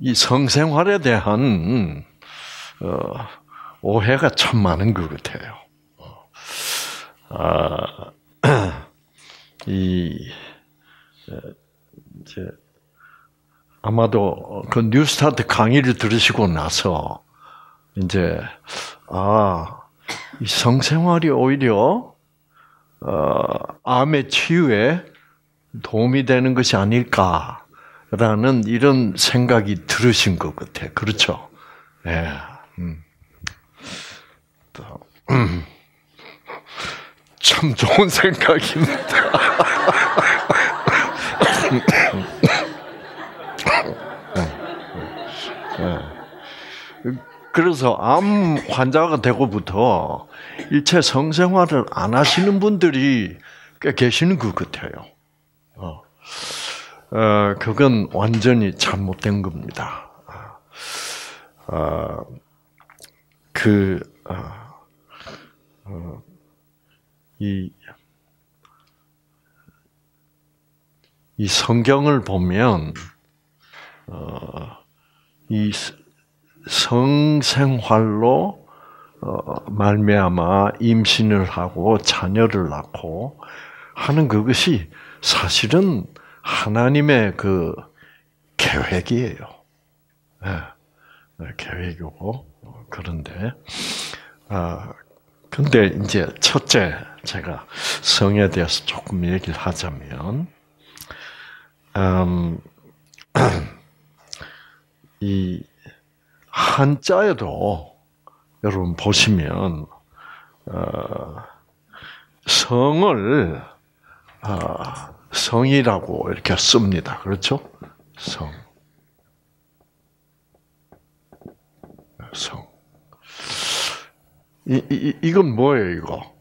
이 성생활에 대한 어, 오해가 참 많은 것 같아요. 아, 이 이제 아마도 그 뉴스타트 강의를 들으시고 나서 이제 아, 이 성생활이 오히려 어, 암의 치유에 도움이 되는 것이 아닐까 라는 이런 생각이 들으신 것 같아. 그렇죠? 예. 네. 음. 음. 참 좋은 생각입니다. 그래서 암 환자가 되고부터 일체 성생활을 안 하시는 분들이 꽤 계시는 것 같아요. 어, 어 그건 완전히 잘못된 겁니다. 어, 그, 어, 어, 이, 이 성경을 보면, 어, 이 성생활로 어, 말미암아 임신을 하고 자녀를 낳고 하는 그것이 사실은 하나님의 그 계획이에요. 네. 계획이고 그런데 아 근데 이제 첫째 제가 성에 대해서 조금 얘기를 하자면 음, 이 한자에도 여러분 보시면 어, 성을 어, 성이라고 이렇게 씁니다. 그렇죠? 성. 성. 이, 이, 이건 뭐예요, 이거?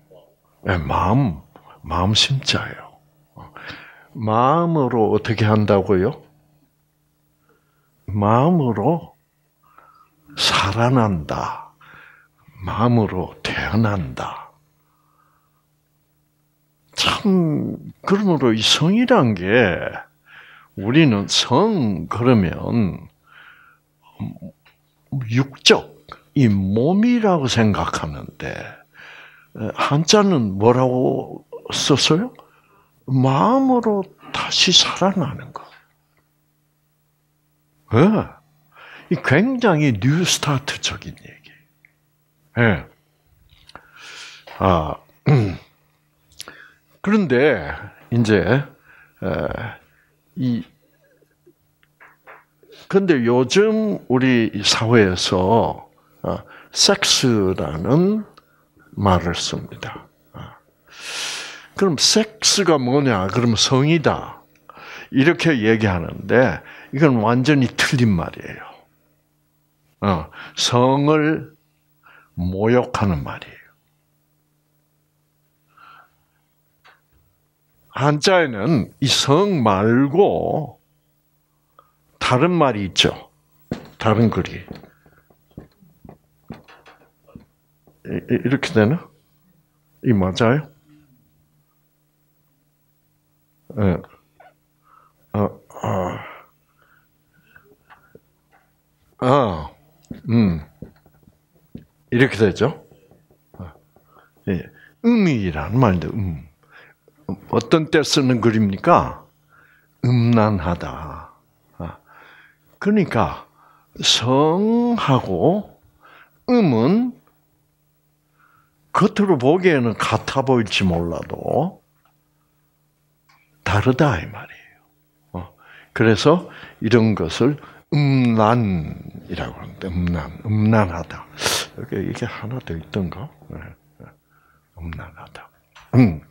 네, 마음, 마음 심자예요. 마음으로 어떻게 한다고요? 마음으로 살아난다. 마음으로 태어난다. 참, 그러므로 이 성이란 게, 우리는 성, 그러면, 육적, 이 몸이라고 생각하는데, 한자는 뭐라고 썼어요? 마음으로 다시 살아나는 거. 네. 이 굉장히 뉴스타트적인 얘기. 예. 네. 아, 음. 그런데 이제 에, 이 근데 요즘 우리 사회에서 어, 섹스라는 말을 씁니다. 어. 그럼 섹스가 뭐냐? 그럼 성이다. 이렇게 얘기하는데 이건 완전히 틀린 말이에요. 어, 성을 모욕하는 말이에요. 한자에는 이 성 말고 다른 말이 있죠. 다른 글이. 이렇게 되나? 이 맞아요? 예. 어, 어. 아, 음. 이렇게 되죠. 예. 음이라는 말인데, 음. 어떤 때 쓰는 글입니까? 음란하다. 아. 그러니까, 성하고 음은 겉으로 보기에는 같아 보일지 몰라도 다르다 이 말이에요. 어. 그래서 이런 것을 음란이라고 하는데 음란, 음란하다. 여기 이게 하나 더 있던가? 네, 네. 음란하다. 음.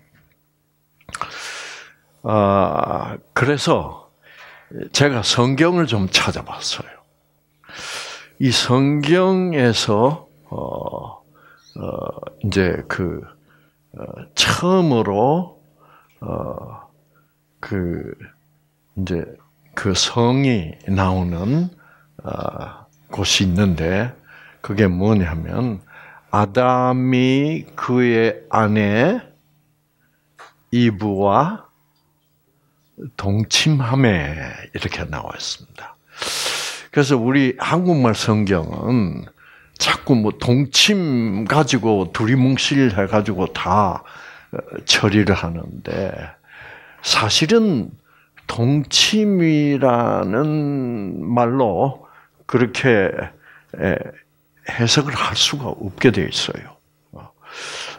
아 그래서 제가 성경을 좀 찾아봤어요. 이 성경에서 어, 어 이제 그 어, 처음으로 어 그 이제 그 성이 나오는 어, 곳이 있는데 그게 뭐냐면 아담이 그의 아내 이브와 동침함에 이렇게 나와 있습니다. 그래서 우리 한국말 성경은 자꾸 뭐 동침 가지고 두리뭉실 해가지고 다 어, 처리를 하는데 사실은 동침이라는 말로 그렇게 해석을 할 수가 없게 돼 있어요.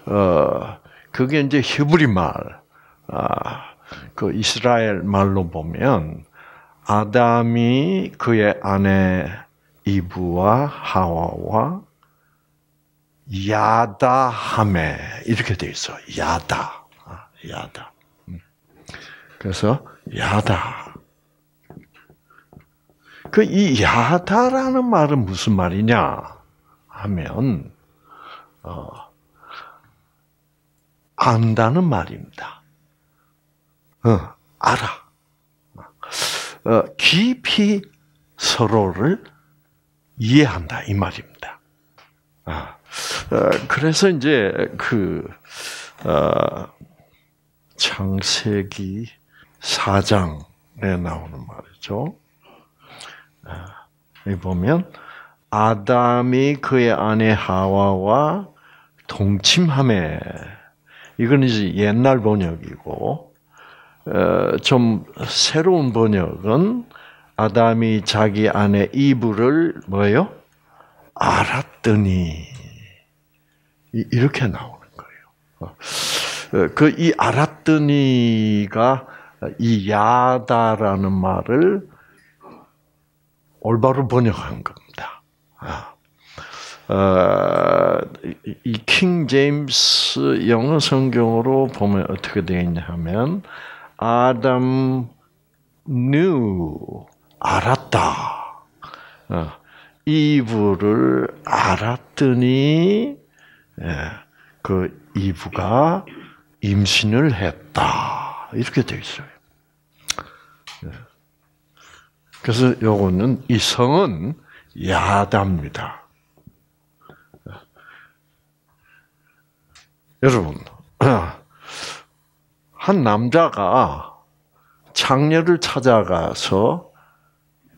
어, 그게 이제 히브리 말, 아, 그 이스라엘 말로 보면 아담이 그의 아내 이브와 하와와 야다함에 이렇게 돼 있어. 야다, 아, 야다. 음. 그래서 야다. 그 이 야다라는 말은 무슨 말이냐 하면 어, 안다는 말입니다. 어, 알아. 어, 깊이 서로를 이해한다 이 말입니다. 아, 어, 그래서 이제 그 어, 창세기 4장에 나오는 말이죠. 아, 이 보면 아담이 그의 아내 하와와 동침함에 이건 이제 옛날 번역이고 어, 좀 새로운 번역은 아담이 자기 아내 이브를 뭐예요? 알았더니 이렇게 나오는 거예요. 어, 그이 알았더니가 이 야다라는 말을 올바로 번역한 겁니다. 아. 어, 이킹 제임스 영어 성경으로 보면 어떻게 되어 있냐 하면 아담 knew 알았다. 어, 이브를 알았더니 예, 그 이브가 임신을 했다. 이렇게 되어 있어요. 예. 그래서 요거는 이 성은 야다입니다. 여러분, 한 남자가 장녀를 찾아가서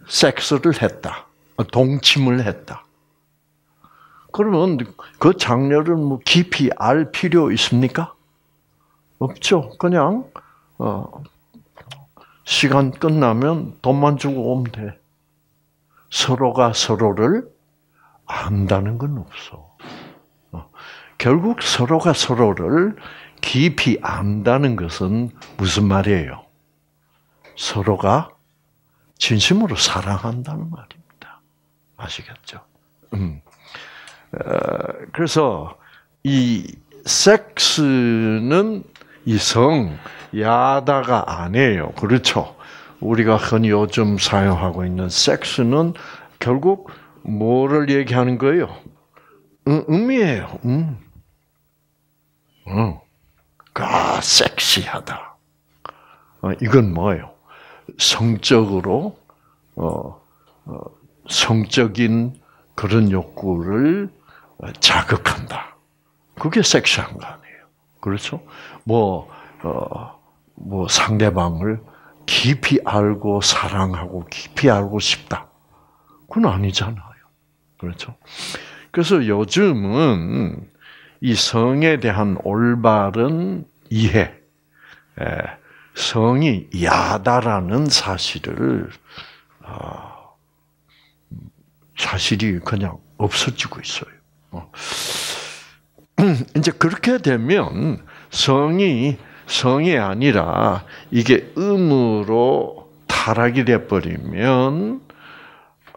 섹스를 했다. 동침을 했다. 그러면 그 장녀를 뭐 깊이 알 필요 있습니까? 없죠. 그냥 어, 시간 끝나면 돈만 주고 오면 돼. 서로가 서로를 안다는 건 없어. 어, 결국 서로가 서로를 깊이 안다는 것은 무슨 말이에요? 서로가 진심으로 사랑한다는 말입니다. 아시겠죠? 음. 어, 그래서 이 섹스는 이성 야다가 아니에요. 그렇죠? 우리가 흔히 요즘 사용하고 있는 섹스는 결국 뭐를 얘기하는 거예요? 음, 음. 음. 아, 섹시하다. 어, 이건 뭐예요? 성적으로 어, 어, 성적인 그런 욕구를 자극한다. 그게 섹시한 거 아니에요. 그렇죠? 뭐, 어, 뭐 상대방을 깊이 알고 사랑하고 깊이 알고 싶다. 그건 아니잖아요. 그렇죠? 그래서 요즘은 이 성에 대한 올바른 이해, 성이 야다라는 사실을 아, 사실이 그냥 없어지고 있어요. 어. 이제 그렇게 되면 성이 성이 아니라 이게 음으로 타락이 돼 버리면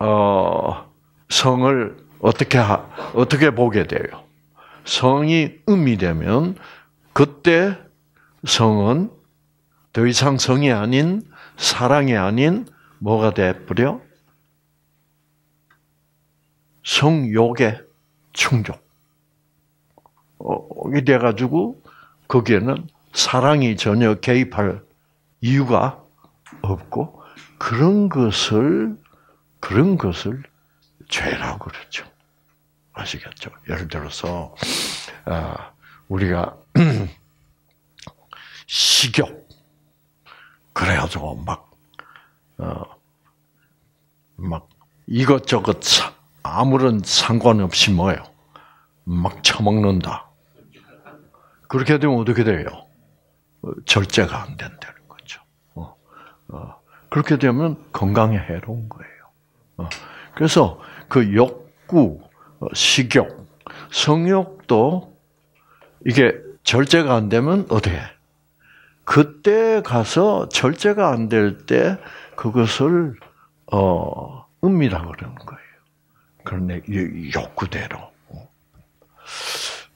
어 성을 어떻게 하, 어떻게 보게 돼요? 성이 음이 되면 그때 성은 더 이상 성이 아닌 사랑이 아닌 뭐가 돼 버려? 성욕의 충족. 어, 이 돼가지고 거기에는 사랑이 전혀 개입할 이유가 없고 그런 것을 그런 것을 죄라고 그러죠. 아시겠죠? 예를 들어서 아, 우리가 식욕 그래가지고 막 어, 막 이것저것 아무런 상관없이 뭐예요? 막 처먹는다. 그렇게 되면 어떻게 돼요? 절제가 안 된다는 거죠. 어, 어. 그렇게 되면 건강에 해로운 거예요. 어. 그래서 그 욕구, 어, 식욕, 성욕도 이게 절제가 안 되면 어떻게? 그때 가서 절제가 안 될 때 그것을 어 음이라 그러는 거예요. 그런데 욕구대로.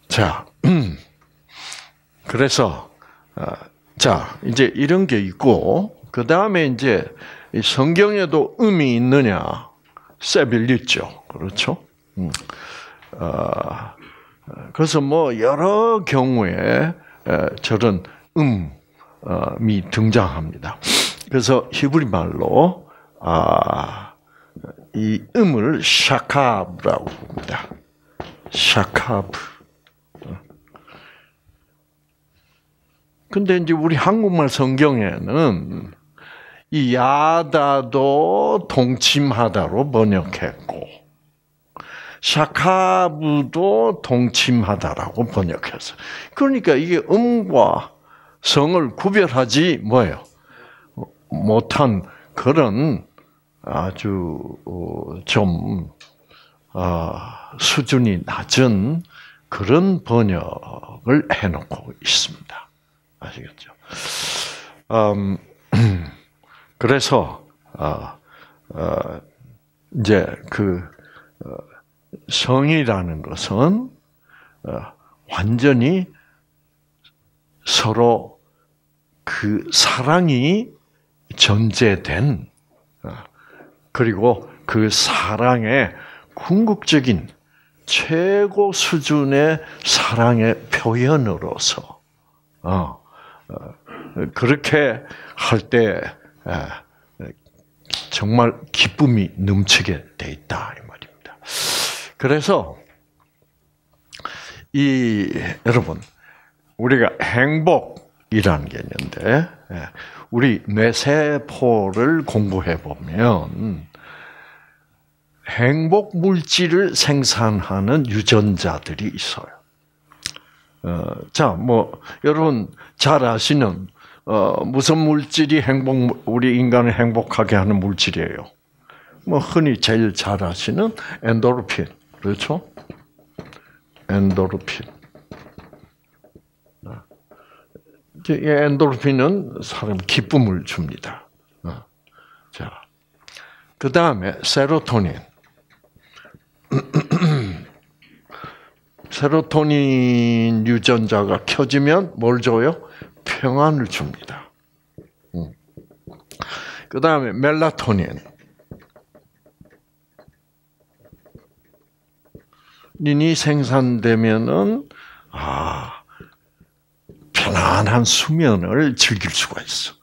자, 그래서 어, 자 이제 이런 게 있고 그 다음에 이제 성경에도 음이 있느냐 세빌 있죠, 그렇죠? 음. 어, 그래서 뭐 여러 경우에 저런 음이 등장합니다. 그래서 히브리 말로 아, 이 음을 샤카브라고 봅니다. 샤카브. 근데 이제 우리 한국말 성경에는 이 야다도 동침하다로 번역했고 샤카브도 동침하다라고 번역했어. 그러니까 이게 음과 성을 구별하지 뭐예요? 못한 그런 아주 어, 좀 아, 수준이 낮은 그런 번역을 해놓고 있습니다. 아시겠죠? 음, 그래서 어, 어, 이제 그 어, 성이라는 것은 어, 완전히 서로 그 사랑이 전제된 어, 그리고 그 사랑의 궁극적인 최고 수준의 사랑의 표현으로서 어, 그렇게 할 때 정말 기쁨이 넘치게 돼 있다 이 말입니다. 그래서 이 여러분 우리가 행복이라는 게 있는데 우리 뇌세포를 공부해 보면 행복 물질을 생산하는 유전자들이 있어요. 어, 자, 뭐 여러분 잘 아시는 어, 무슨 물질이 행복, 우리 인간을 행복하게 하는 물질이에요? 뭐, 흔히 제일 잘 아시는 엔도르핀. 그렇죠? 엔도르핀. 이 엔도르핀은 사람 기쁨을 줍니다. 어. 자, 그 다음에 세로토닌. 세로토닌 유전자가 켜지면 뭘 줘요? 평안을 줍니다. 음. 그 다음에 멜라토닌. 닌이 생산되면은 아 편안한 수면을 즐길 수가 있어.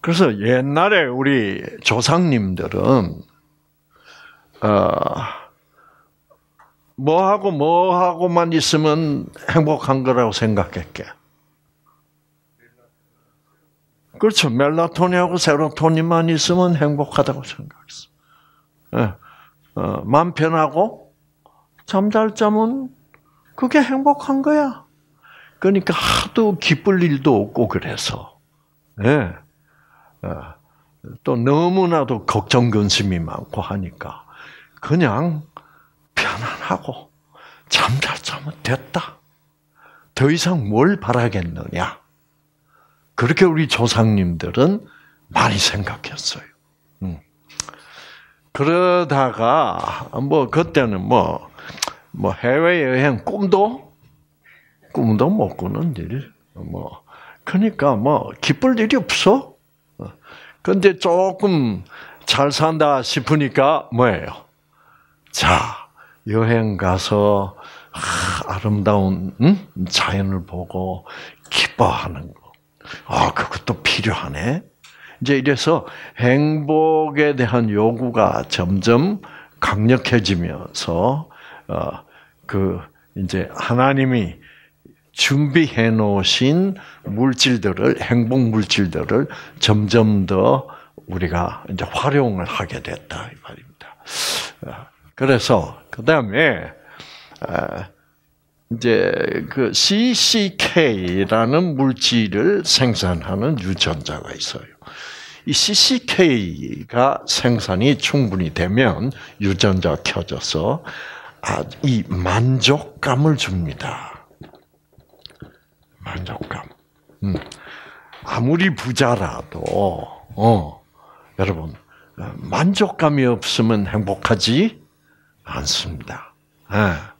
그래서 옛날에 우리 조상님들은 어, 뭐하고 뭐하고만 있으면 행복한 거라고 생각했게. 그렇죠. 멜라토닌하고 세로토닌만 있으면 행복하다고 생각했어. 예. 어, 마음 편하고 잠잘 자면 그게 행복한 거야. 그러니까 하도 기쁠 일도 없고 그래서. 예. 어, 또 너무나도 걱정 근심이 많고 하니까 그냥 편안하고 잠잘 자면 됐다. 더 이상 뭘 바라겠느냐. 그렇게 우리 조상님들은 많이 생각했어요. 음. 그러다가 뭐 그때는 뭐, 뭐 해외 여행 꿈도 꿈도 못 꾸는 일. 뭐 그러니까 뭐 기쁠 일이 없어. 근데 조금 잘 산다 싶으니까 뭐예요? 자, 여행 가서 아, 름다운 응? 자연을 보고 기뻐하는 거. 아, 그것도 필요하네. 이제 이래서 행복에 대한 요구가 점점 강력해지면서 어, 그 이제 하나님이 준비해 놓으신 물질들을 행복 물질들을 점점 더 우리가 이제 활용을 하게 됐다 이 말입니다. 어, 그래서 그 다음에 어, 이제 그 CCK라는 물질을 생산하는 유전자가 있어요. 이 CCK가 생산이 충분히 되면 유전자가 켜져서 아, 이 만족감을 줍니다. 만족감. 음. 아무리 부자라도 어, 여러분 만족감이 없으면 행복하지 않습니다. 예.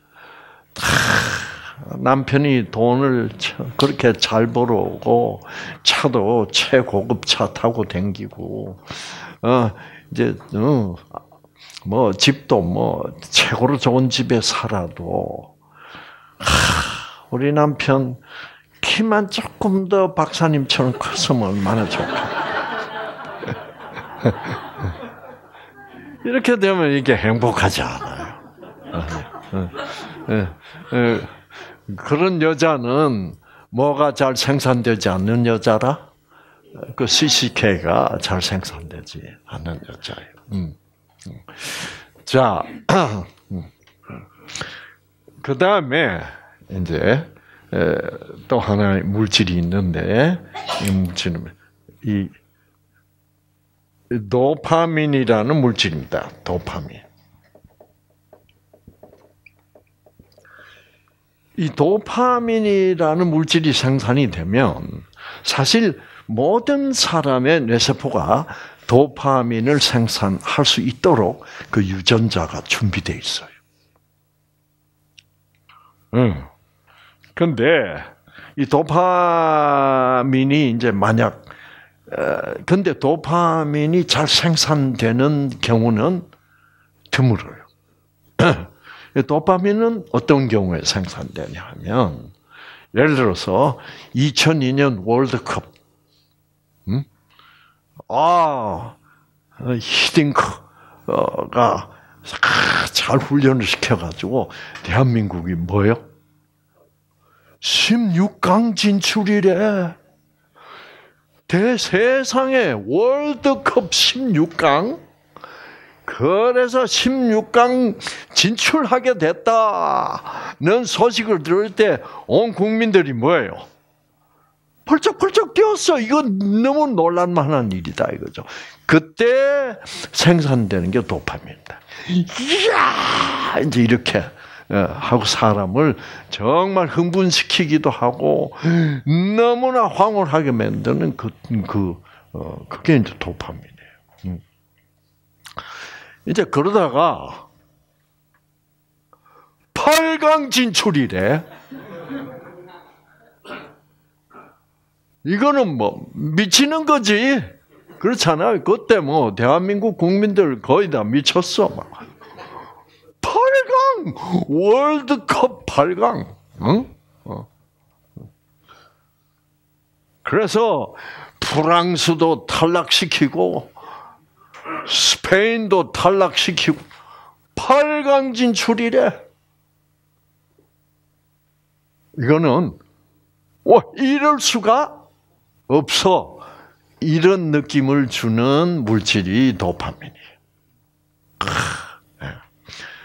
남편이 돈을 그렇게 잘 벌어오고 차도 최고급 차 타고 댕기고 어 이제 어, 뭐 집도 뭐 최고로 좋은 집에 살아도 하, 우리 남편 키만 조금 더 박사님처럼 컸으면 얼마나 좋겠 이렇게 되면 이게 행복하지 않아요. 그런 여자는 뭐가 잘 생산되지 않는 여자라? 그 CCK가 잘 생산되지 않는 여자예요. 음. 자, 그 다음에 이제 또 하나의 물질이 있는데 이 물질은 이 도파민이라는 물질입니다. 도파민. 이 도파민이라는 물질이 생산이 되면 사실 모든 사람의 뇌세포가 도파민을 생산할 수 있도록 그 유전자가 준비되어 있어요. 응. 근데 이 도파민이 이제 만약 근데 도파민이 잘 생산되는 경우는 드물어요. 도파민은 어떤 경우에 생산되냐 하면 예를 들어서 2002년 월드컵 음? 아 히딩크가 잘 훈련을 시켜가지고 대한민국이 뭐요? 16강 진출이래. 대세상에 월드컵 16강? 그래서 16강 진출하게 됐다는 소식을 들을 때 온 국민들이 뭐예요? 펄쩍펄쩍 뛰었어. 이거 너무 놀란만한 일이다 이거죠. 그때 생산되는 게 도파민이다. 이야 이제 이렇게 어, 하고 사람을 정말 흥분시키기도 하고 너무나 황홀하게 만드는 그, 그, 어, 그게 이제 도파민이에요. 음. 이제 그러다가 8강 진출이래. 이거는 뭐 미치는 거지. 그렇잖아요. 그때 뭐 대한민국 국민들 거의 다 미쳤어. 막. 8강 월드컵 8강. 응? 어. 그래서 프랑스도 탈락시키고 스페인도 탈락시키고 8강 진출이래. 이거는 와 이럴 수가 없어. 이런 느낌을 주는 물질이 도파민이에요. 네.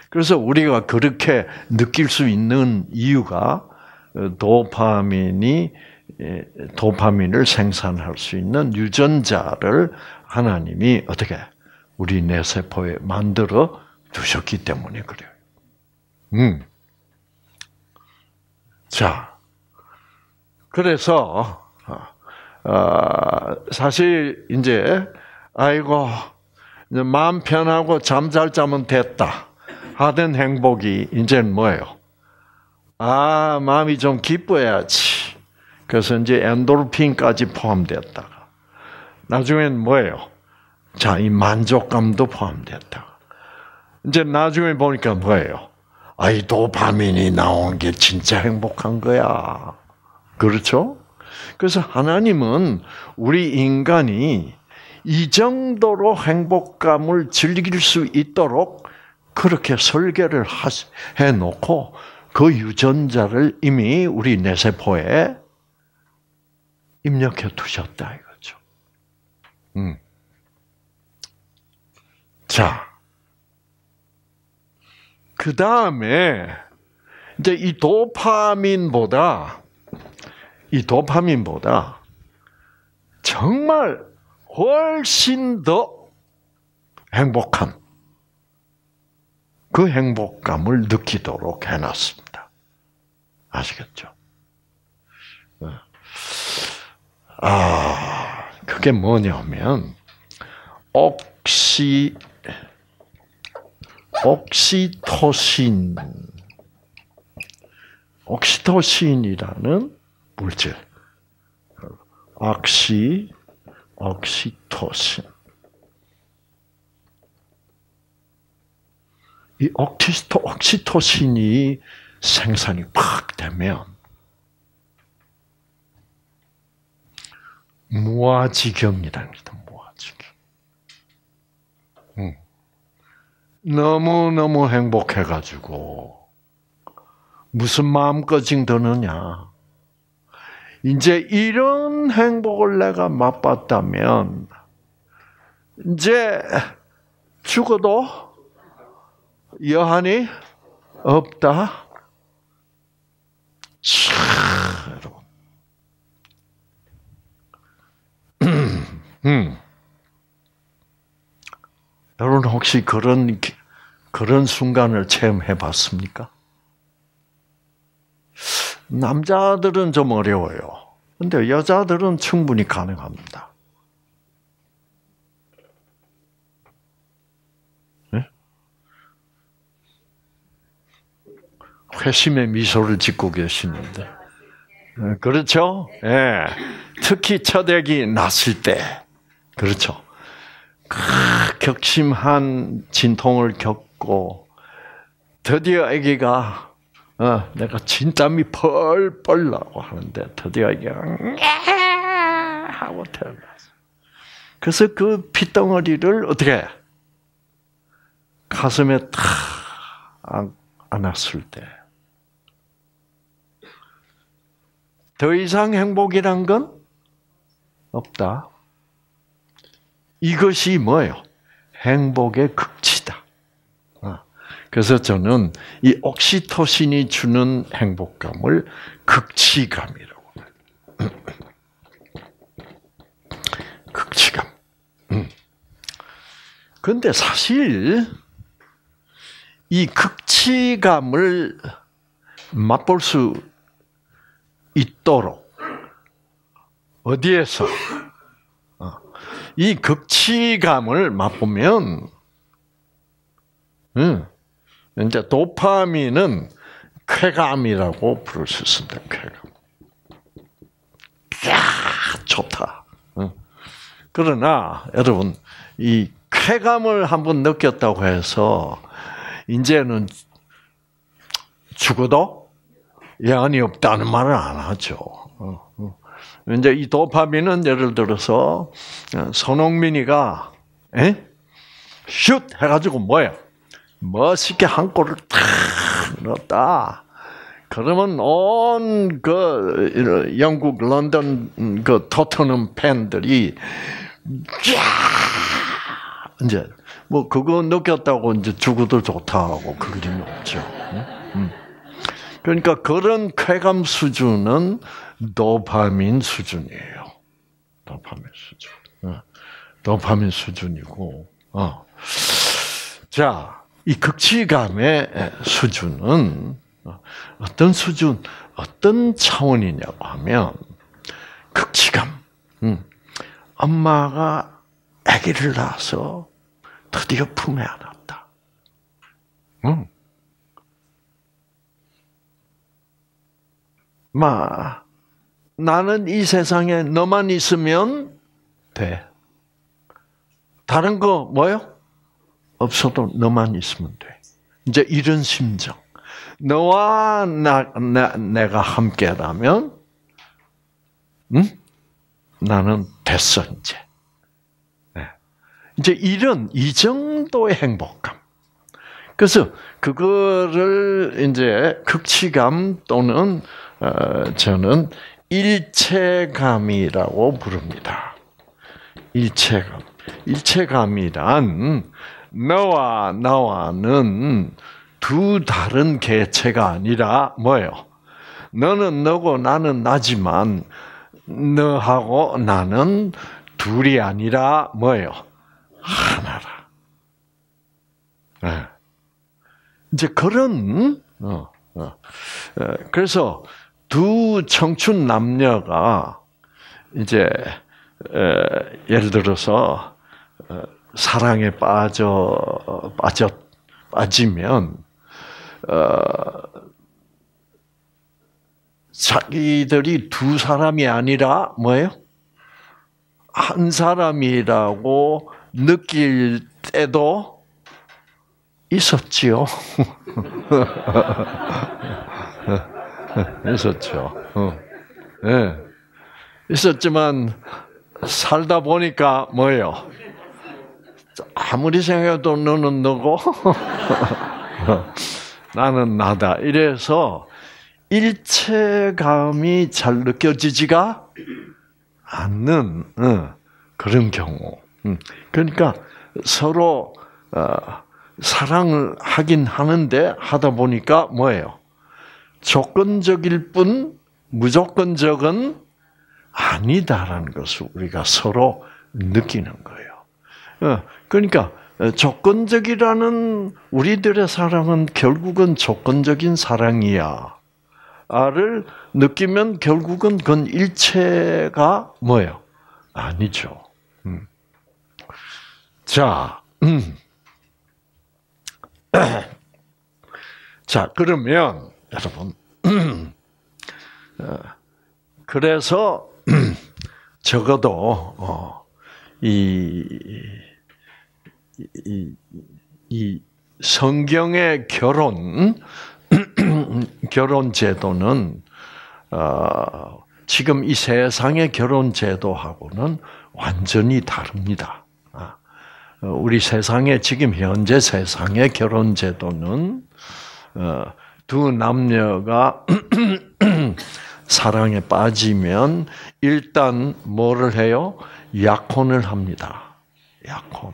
그래서 우리가 그렇게 느낄 수 있는 이유가 도파민이 도파민을 생산할 수 있는 유전자를 하나님이 어떻게 우리 뇌 세포에 만들어 두셨기 때문에 그래요. 음. 자, 그래서 어, 사실 이제 아이고 이제 마음 편하고 잠 잘 자면 됐다 하던 행복이 이제는 뭐예요? 아 마음이 좀 기뻐야지. 그래서 이제 엔도르핀까지 포함됐다가 나중엔 뭐예요? 자, 이 만족감도 포함됐다. 이제 나중에 보니까 뭐예요? 아이 도파민이 나온 게 진짜 행복한 거야. 그렇죠? 그래서 하나님은 우리 인간이 이 정도로 행복감을 즐길 수 있도록 그렇게 설계를 해 놓고 그 유전자를 이미 우리 뇌세포에 입력해 두셨다 이거죠. 음. 자, 그 다음에 이제 이 도파민보다 이 도파민보다 정말 훨씬 더 행복한 그 행복감을 느끼도록 해놨습니다. 아시겠죠? 어. 아, 그게 뭐냐면, 옥시, 옥시토신, 옥시토신이라는 물질. 옥시, 옥시토신. 이 옥시토, 옥시토신이 생산이 팍 되면 무아지경이랍니다. 무아지경. 응. 너무 너무 행복해가지고 무슨 마음까지 드느냐? 이제 이런 행복을 내가 맛봤다면 이제 죽어도 여한이 없다. 음. 여러분 혹시 그런 그런 순간을 체험해 봤습니까? 남자들은 좀 어려워요. 근데 여자들은 충분히 가능합니다. 네? 회심의 미소를 짓고 계시는데. 네, 그렇죠? 예. 네. 특히 첫 애기 낳았을 때. 그렇죠. 격심한 진통을 겪고, 드디어 아기가 어, 내가 진땀이 펄펄 나고 하는데 드디어 이게 하고 태어났어. 그래서 그 핏덩어리를 어떻게 가슴에 탁 안았을 때. 더 이상 행복이란 건 없다. 이것이 뭐예요? 행복의 극치다. 그래서 저는 이 옥시토신이 주는 행복감을 극치감이라고. 극치감. 그런데 음. 사실 이 극치감을 맛볼 수 있도록 어디에서 어, 이 극치감을 맛보면 음, 이제 도파민은 쾌감이라고 부를 수 있습니다. 쾌감. 야 좋다. 그러나 여러분 이 쾌감을 한번 느꼈다고 해서 이제는 죽어도 예안이 없다는 말을 안 하죠. 어, 어. 이제 이 도파민은 예를 들어서 손흥민이가 에? 슛 해가지고 뭐야? 멋있게 한 골을 탁 넣었다. 그러면 온 그 영국 런던 그 토트넘 팬들이 야 이제 뭐 그거 느꼈다고 이제 죽어도 좋다고 그림이 없죠. 음. 그러니까 그런 쾌감 수준은 도파민 수준이에요. 도파민 수준. 어. 도파민 수준이고. 어. 자, 이 극치감의 수준은 어떤 수준, 어떤 차원이냐고 하면 극치감. 음. 엄마가 아기를 낳아서 드디어 품에 안았다. 음. 마, 나는 이 세상에 너만 있으면 돼. 다른 거 뭐요? 없어도 너만 있으면 돼. 이제 이런 심정. 너와 나, 나 내가 함께라면, 응? 나는 됐어 이제. 네. 이제 이런 이 정도의 행복감. 그래서 그거를 이제 극치감 또는 어, 저는 일체감이라고 부릅니다. 일체감. 일체감이란 너와 나와는 두 다른 개체가 아니라 뭐예요? 너는 너고 나는 나지만 너하고 나는 둘이 아니라 뭐예요? 하나라. 네. 이제 그런 어, 어. 그래서 두 청춘 남녀가 이제 예를 들어서 어, 사랑에 빠져 빠져 빠지면 어, 자기들이 두 사람이 아니라 뭐예요? 한 사람이라고 느낄 때도 있었지요. 있었죠. 어. 네. 있었지만 살다 보니까 뭐예요? 아무리 생각해도 너는 너고 나는 나다. 이래서 일체감이 잘 느껴지지가 않는 어, 그런 경우. 음. 그러니까 서로 어, 사랑을 하긴 하는데 하다 보니까 뭐예요? 조건적일 뿐 무조건적은 아니다라는 것을 우리가 서로 느끼는 거예요. 어, 그러니까 조건적이라는 우리들의 사랑은 결국은 조건적인 사랑이야. 를 느끼면 결국은 그건 일체가 뭐예요? 아니죠. 음. 자, 음. 자 그러면 여러분, 어, 그래서 적어도 어, 이, 이, 이 성경의 결혼 결혼 제도는 어, 지금 이 세상의 결혼 제도하고는 완전히 다릅니다. 아, 어, 우리 세상의 지금 현재 세상의 결혼 제도는 어, 두 남녀가 사랑에 빠지면 일단 뭐를 해요? 약혼을 합니다. 약혼.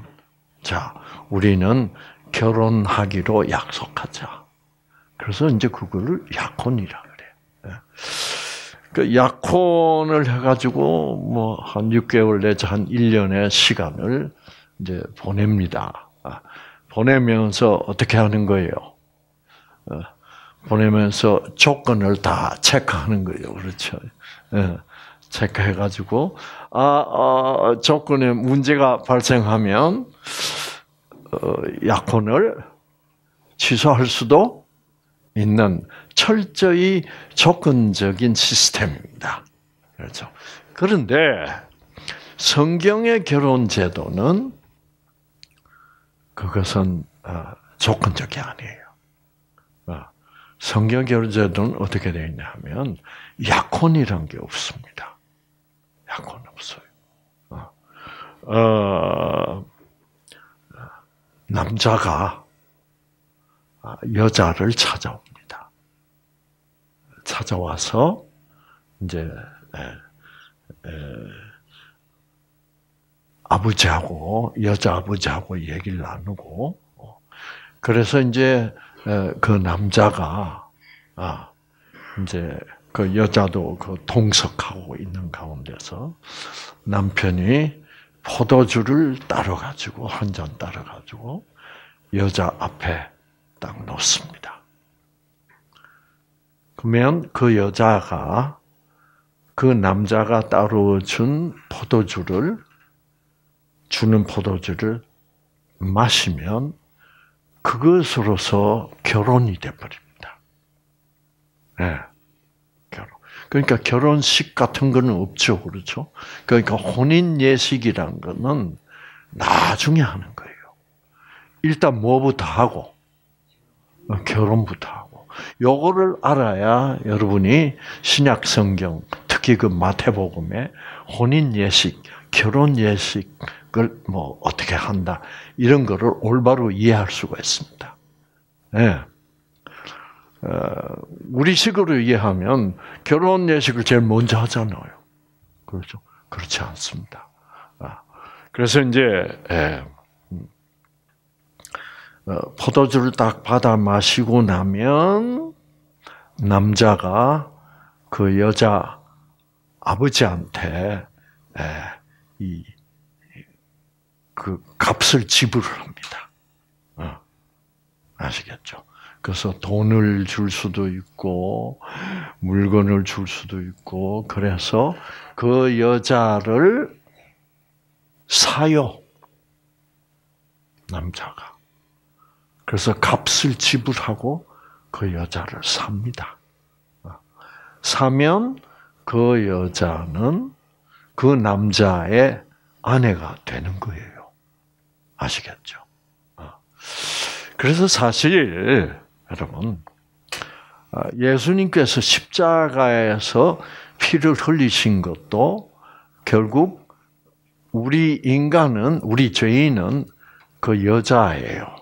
자, 우리는 결혼하기로 약속하자. 그래서 이제 그거를 약혼이라 그래요. 예. 그 약혼을 해가지고 뭐 한 6개월 내지 한 1년의 시간을 이제 보냅니다. 아, 보내면서 어떻게 하는 거예요? 어, 보내면서 조건을 다 체크하는 거예요. 그렇죠. 예. 체크해가지고, 아, 어, 조건에 문제가 발생하면, 어, 약혼을 취소할 수도 있는 철저히 조건적인 시스템입니다. 그렇죠. 그런데 성경의 결혼 제도는 그것은 어, 조건적이 아니에요. 성경 결제는 어떻게 되어 있냐 하면 약혼이란 게 없습니다. 약혼 없어요. 어, 어 남자가 여자를 찾아옵니다. 찾아와서 이제 에, 에, 아버지하고 여자 아버지하고 얘기를 나누고 어, 그래서 이제 그 남자가 아 이제 그 여자도 그 동석하고 있는 가운데서 남편이 포도주를 따러 가지고 한 잔 따러 가지고 여자 앞에 딱 놓습니다. 그러면 그 여자가 그 남자가 따로 준 포도주를 주는 포도주를 마시면 그것으로서 결혼이 돼버립니다. 네. 결혼. 그러니까 결혼식 같은 거는 없죠. 그렇죠? 그러니까 혼인 예식이란 거는 나중에 하는 거예요. 일단 뭐부터 하고, 결혼부터 하고. 요거를 알아야 여러분이 신약 성경, 특히 그 마태복음에 혼인 예식, 결혼 예식, 그걸 뭐 어떻게 한다 이런 거를 올바로 이해할 수가 있습니다. 네. 어, 우리식으로 이해하면 결혼 예식을 제일 먼저 하잖아요. 그렇죠? 그렇지 않습니다. 아, 그래서 이제 예, 음. 어, 포도주를 딱 받아 마시고 나면 남자가 그 여자 아버지한테 이 그 값을 지불합니다. 어, 아시겠죠? 그래서 돈을 줄 수도 있고 물건을 줄 수도 있고 그래서 그 여자를 사요 남자가 그래서 값을 지불하고 그 여자를 삽니다. 사면 그 여자는 그 남자의 아내가 되는 거예요. 아시겠죠? 그래서 사실 여러분 예수님께서 십자가에서 피를 흘리신 것도 결국 우리 인간은 우리 죄인은 그 여자예요.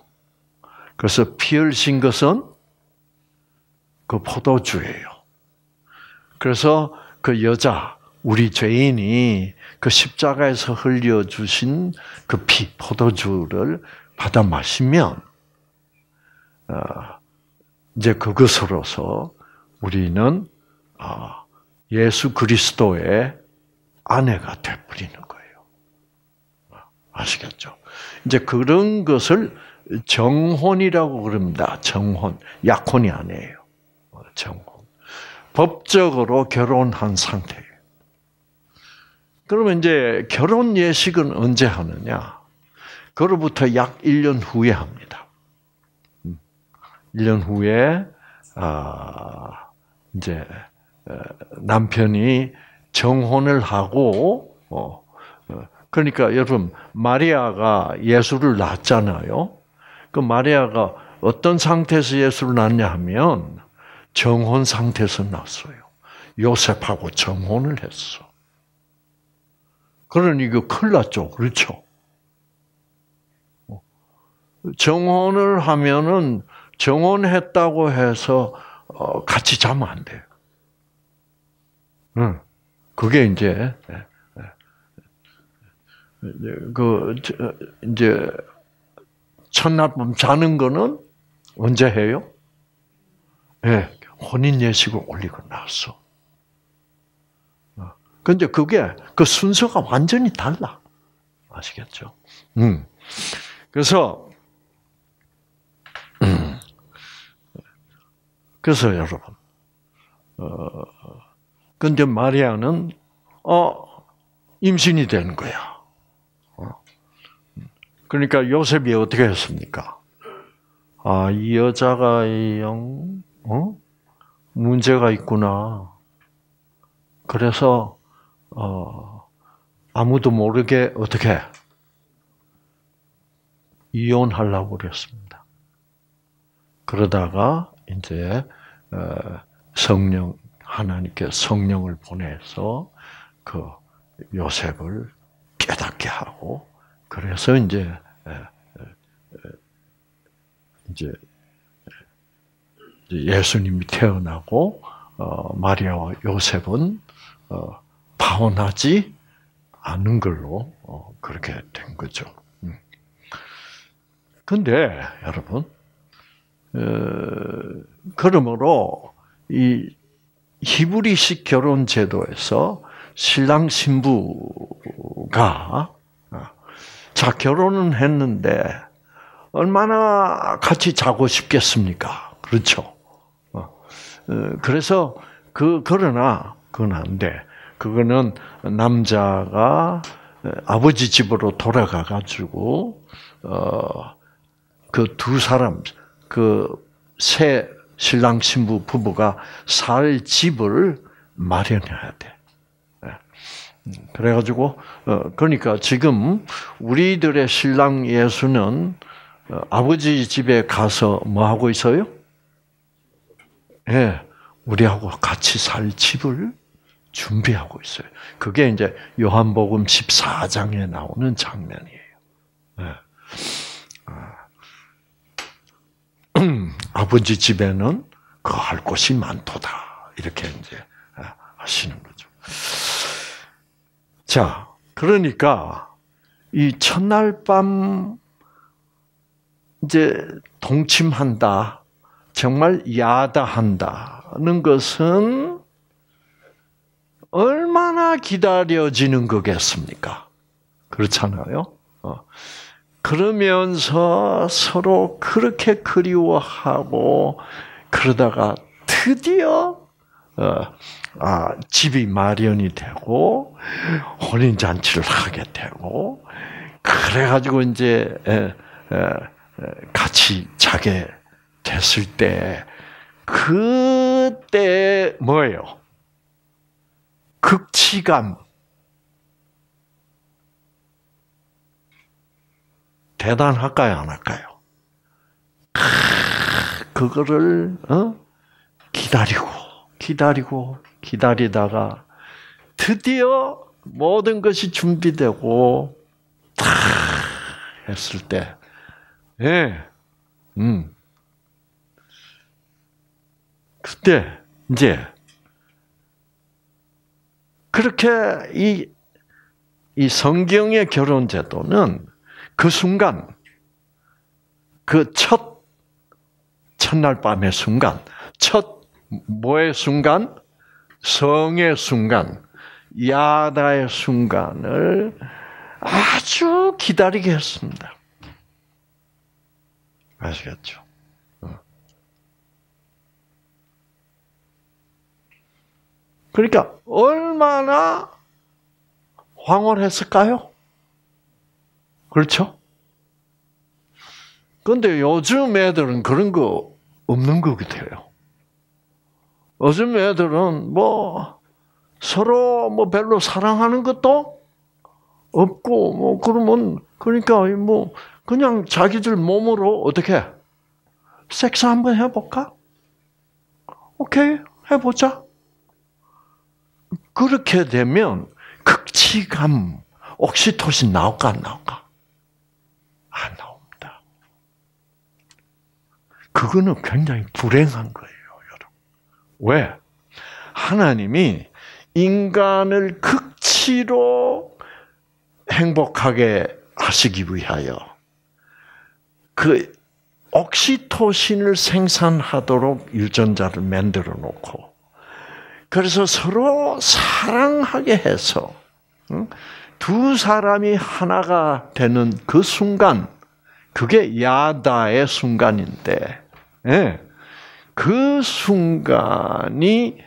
그래서 피 흘리신 것은 그 포도주예요. 그래서 그 여자, 우리 죄인이 그 십자가에서 흘려주신 그 피, 포도주를 받아 마시면, 어, 이제 그것으로서 우리는 어, 예수 그리스도의 아내가 되버리는 거예요. 아시겠죠? 이제 그런 것을 정혼이라고 그럽니다. 정혼. 약혼이 아니에요. 정혼. 법적으로 결혼한 상태예요. 그러면 이제 결혼 예식은 언제 하느냐? 그로부터 약 1년 후에 합니다. 1년 후에, 아, 이제, 남편이 정혼을 하고, 어, 어, 그러니까 여러분, 마리아가 예수를 낳았잖아요. 그 마리아가 어떤 상태에서 예수를 낳냐 하면, 정혼 상태에서 났어요. 요셉하고 정혼을 했어. 그러니 이거 큰일 났죠. 그렇죠? 정혼을 하면은 정혼했다고 해서 어, 같이 자면 안 돼요. 응. 그게 이제 예, 예. 그 이제 첫날 밤 자는 거는 언제 해요? 예, 혼인 예식을 올리고 나서. 근데 그게 그 순서가 완전히 달라. 아시겠죠? 음. 그래서 음. 그래서 여러분 어 근데 마리아는 어 임신이 된 거야. 어. 그러니까 요셉이 어떻게 했습니까? 아, 이 여자가 영 어? 문제가 있구나. 그래서 어, 아무도 모르게 어떻게 이혼하려고 그랬습니다. 그러다가 이제 어, 성령 하나님께 성령을 보내서 그 요셉을 깨닫게 하고 그래서 이제 이제 예수님이 태어나고 어, 마리아와 요셉은 어, 파혼하지 않은 걸로 어, 그렇게 된 거죠. 음. 근데 여러분, 그러므로 이 히브리식 결혼 제도에서 신랑 신부가 자 결혼은 했는데 얼마나 같이 자고 싶겠습니까? 그렇죠. 어, 그래서 그 그러나 그건 안 돼. 그거는 남자가 아버지 집으로 돌아가 가지고 어그 두 사람 그 새 신랑 신부 부부가 살 집을 마련해야 돼. 음, 그래가지고 어 그러니까 지금 우리들의 신랑 예수는 어, 아버지 집에 가서 뭐 하고 있어요? 예, 우리하고 같이 살 집을 준비하고 있어요. 그게 이제 요한복음 14장에 나오는 장면이에요. 예. 아, 버지 집에는 그할 곳이 많도다. 이렇게 이제 아, 하시는 거죠. 자, 그러니까 이 첫날 밤 이제 동침한다, 정말 야다한다는 것은 얼마나 기다려지는 거겠습니까? 그렇잖아요. 어. 그러면서 서로 그렇게 그리워하고 그러다가 드디어 어, 아, 집이 마련이 되고 혼인 잔치를 하게 되고 그래가지고 이제 같이 자게 됐을 때 그때 뭐예요? 극치감 대단할까요, 안 할까요? 그거를 어? 기다리고 기다리고 기다리다가 드디어 모든 것이 준비되고 다 했을 때, 예, 음, 그때 이제 그렇게 이, 이 성경의 결혼 제도는 그 순간, 그 첫, 첫날 밤의 순간, 첫, 뭐의 순간? 성의 순간, 야다의 순간을 아주 기다리게 했습니다. 아시겠죠? 그러니까 얼마나 황홀했을까요? 그렇죠? 근데 요즘 애들은 그런 거 없는 것 같아요. 요즘 애들은 뭐 서로 뭐 별로 사랑하는 것도 없고 뭐 그러면 그러니까 뭐 그냥 자기들 몸으로 어떻게 섹스 한번 해볼까? 오케이 해보자. 그렇게 되면 극치감, 옥시토신 나올까 안 나올까? 안 나옵니다. 그거는 굉장히 불행한 거예요, 여러분. 왜? 하나님이 인간을 극치로 행복하게 하시기 위하여 그 옥시토신을 생산하도록 유전자를 만들어 놓고 그래서 서로 사랑하게 해서 두 사람이 하나가 되는 그 순간 그게 야다의 순간인데 예, 그 순간이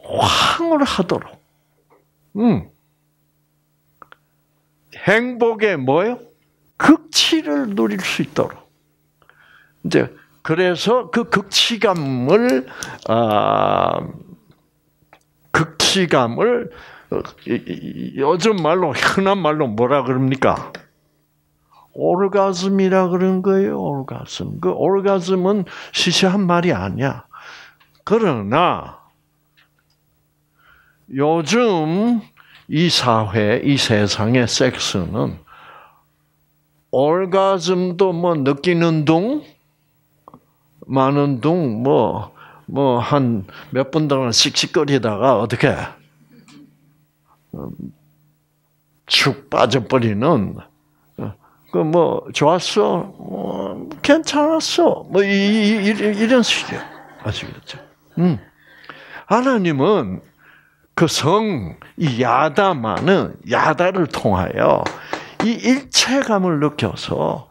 황홀 하도록 음, 행복의 뭐요? 극치를 누릴 수 있도록. 이제 그래서 그 극치감을 아 어, 요즘 말로 흔한 말로 뭐라 그럽니까? 오르가즘이라 그런 거예요. 오르가즘. 그 오르가즘은 시시한 말이 아니야. 그러나 요즘 이 사회, 이 세상의 섹스는 orgasm도 뭐 느끼는 둥, 많은 둥, 뭐, 뭐, 한 몇 분 동안 씩씩거리다가 어떻게, 축 빠져버리는, 그 뭐, 좋았어, 뭐, 괜찮았어, 뭐, 이, 이, 이런 식이에요. 아시겠죠? 음. 하나님은 그 성, 이 야다만은 야다를 통하여 이 일체감을 느껴서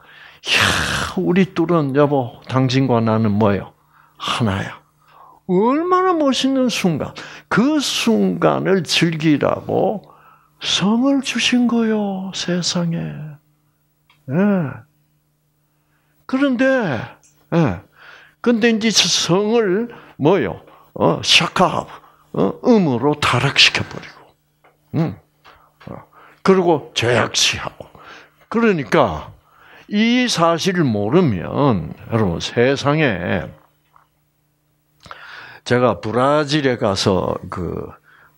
야, 우리 둘은 여보, 당신과 나는 뭐요? 하나야. 얼마나 멋있는 순간. 그 순간을 즐기라고 성을 주신 거요, 세상에. 예. 그런데, 예. 근데 이제 성을 뭐요? 어, 샤카, 어, 음으로 타락시켜버리고. 음. 그리고 죄악시하고. 그러니까 이 사실을 모르면 여러분 세상에 제가 브라질에 가서 그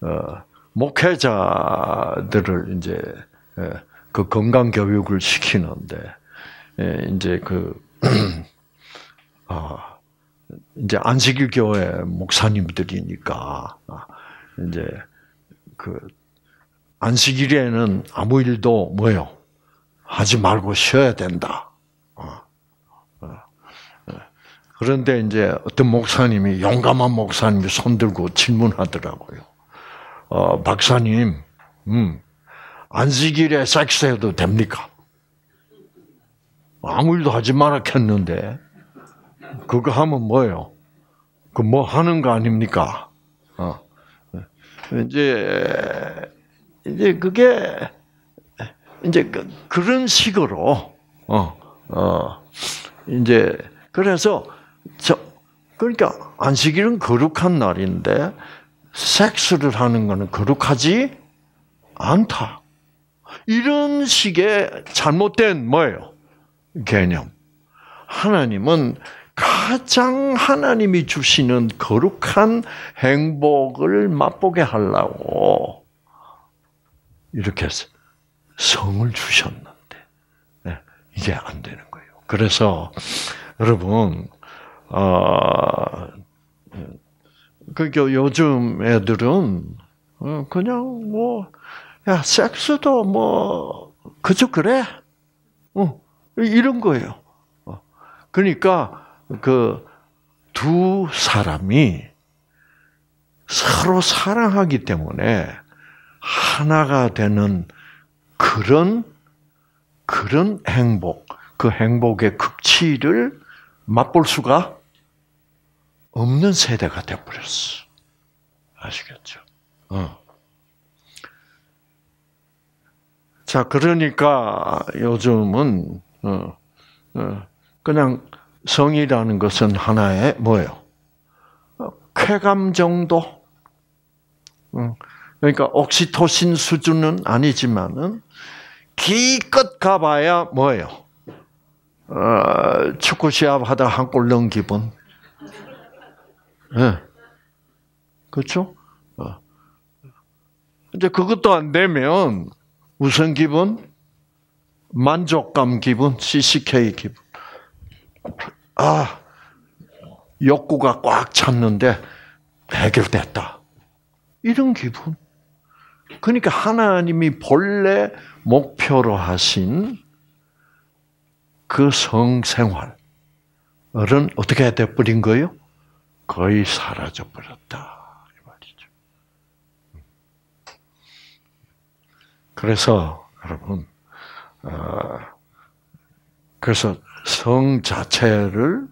어, 목회자들을 이제 예, 그 건강 교육을 시키는데 예, 이제 그 아, 이제 안식일 교회 목사님들이니까 아, 이제 그 안식일에는 아무 일도 뭐요 하지 말고 쉬어야 된다. 어. 그런데 이제 어떤 목사님이 용감한 목사님이 손 들고 질문하더라고요. 어, 박사님, 음, 안식일에 섹스해도 됩니까? 아무 일도 하지 말았겠는데 그거 하면 뭐예요? 그 뭐 하는 거 아닙니까? 어. 이제 이제 그게 이제 그, 그런 식으로 어, 어, 이제 그래서 저 그러니까 안식일은 거룩한 날인데 섹스를 하는 것은 거룩하지 않다. 이런 식의 잘못된 뭐예요? 개념. 하나님은 가장 하나님이 주시는 거룩한 행복을 맛보게 하려고 이렇게 성을 주셨는데 네, 이게 안 되는 거예요. 그래서 여러분 어, 그러니까 요즘 애들은 어, 그냥 뭐, 야, 섹스도 뭐, 그저 그래? 어, 이런 거예요. 어, 그러니까, 그, 두 사람이 서로 사랑하기 때문에 하나가 되는 그런, 그런 행복, 그 행복의 극치를 맛볼 수가 없는 세대가 돼버렸어. 아시겠죠? 어. 자, 그러니까 요즘은 어, 어, 그냥 성이라는 것은 하나의 뭐예요? 쾌감 정도. 어, 그러니까 옥시토신 수준은 아니지만은 기껏 가봐야 뭐예요? 어, 축구 시합 하다 한 골 넣은 기분. 네. 그렇죠? 어. 이제 그것도 안 되면 무슨 기분? 만족감 기분, CCK 기분. 아, 욕구가 꽉 찼는데 해결됐다. 이런 기분. 그러니까 하나님이 본래 목표로 하신 그 성생활은 어떻게 돼버린 거예요? 거의 사라져 버렸다 이 말이죠. 그래서 여러분, 어, 그래서 성 자체를